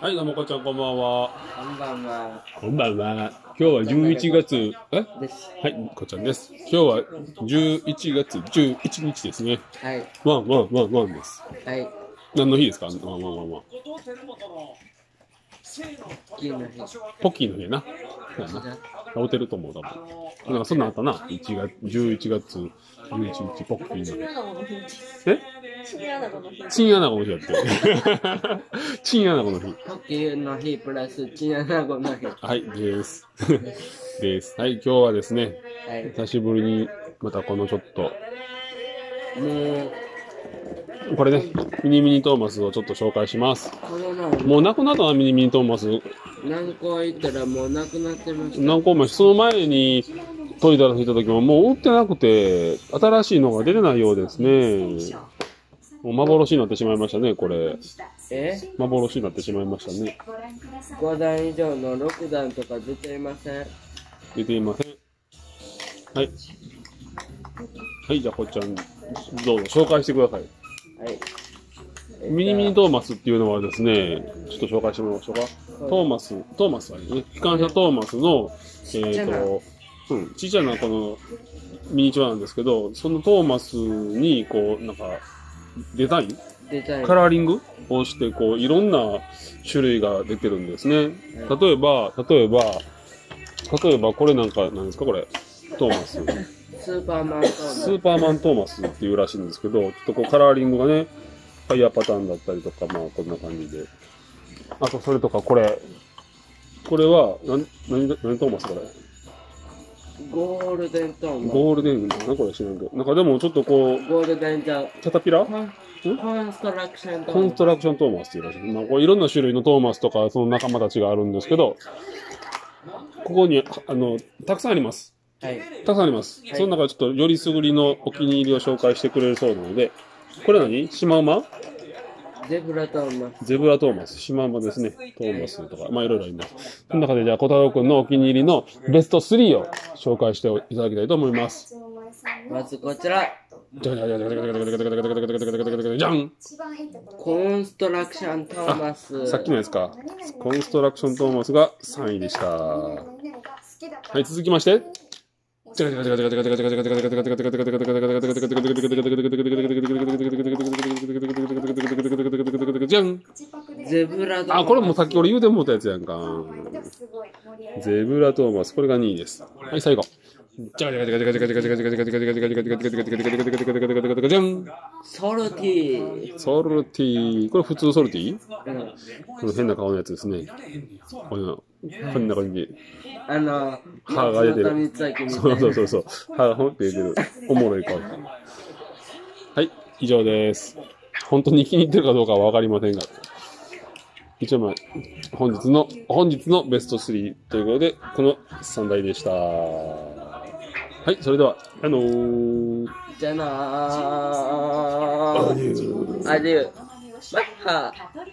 はい、どうもこちゃん、こんばんは。こんばんは。こんばんは。今日は十一月、え？ですはい、こちゃんです。今日は十一月十一日ですね。はい。ワンワンワンワンです。はい。何の日ですか？ワンワンワンワン。ポッキーの日やな。そうやな合うてると思う、多分。だからそんなあったな。1月、11月11日、ポッキーの。え？チンアナゴの日。チンアナゴの日やって。チンアナゴの日。ポッキーの日プラスチンアナゴの日。はい、です。です。はい、今日はですね、はい、久しぶりに、またこのちょっと、もう、これね、ミニミニトーマスをちょっと紹介します。もうなくなったな、ミニミニトーマス。何個行ったらもうなくなってました。何個も、その前に、トイザらス行った時ももう売ってなくて、新しいのが出れないようですね。もう幻になってしまいましたね、これ。え？幻になってしまいましたね。5段以上の6段とか出ていません？出ていません。はい。はい、じゃあ、こっちゃん、どうぞ紹介してください。はい。ミニミニトーマスっていうのはですね、ちょっと紹介してもらいましょうか。トーマス、トーマスはね、機関車トーマスの、えっ、と、うん、ちっちゃなこのミニチュアなんですけど、そのトーマスに、こう、なんか、デザイン？デザインカラーリング？をして、こう、いろんな種類が出てるんですね。例えば、例えば、例えばこれなんか、なんですかこれ？トーマス。スーパーマントーマス。スーパーマントーマスっていうらしいんですけど、ちょっとこうカラーリングがね、ファイヤーパターンだったりとか、まあこんな感じで。あと、それとか、これ。これは、なん、何、何トーマスこれ？ゴールデントーマス。ゴールデンなこれ知らんけど。なんかでもちょっとこう。ゴールデンタ。キャタピラ？コンストラクショントーマス。コンストラクショントーマスっていうらしい。まあ、こういろんな種類のトーマスとか、その仲間たちがあるんですけど、ここに、あの、たくさんあります。はい。たくさんあります。はい、その中でちょっとよりすぐりのお気に入りを紹介してくれるそうなので、これ何？シマウマ？ゼブラ・トーマス。ゼブラ・トーマス、シマウマですね。トーマスとか、まあいろいろあります。その中でじゃあ、小太郎くんのお気に入りのベスト3を紹介していただきたいと思います。まずこちら。じゃじゃじゃじゃじゃじゃじゃじゃじゃじゃじゃじゃんコンストラクション・トーマス。さっきのやつか。コンストラクション・トーマスが3位でした。はい、続きまして。じゃんゼブラあ、これもさっき俺言うて思ったやつやんか。ゼブラトーマス、これが2位です。はい、最後。じゃんソルティソルティこれ普通ソルティ、う、この変な顔のやつですね。これこんな感じ。あの、歯が出てるそうそうそうそう。歯がほんって出てる。おもろい顔。はい、以上です。本当に気に入ってるかどうかはわかりませんが。一応まあ、本日の、本日のベスト3ということで、この3台でした。はい、それでは、あのー、じゃあなアデュー。アデュー。バッハ。ー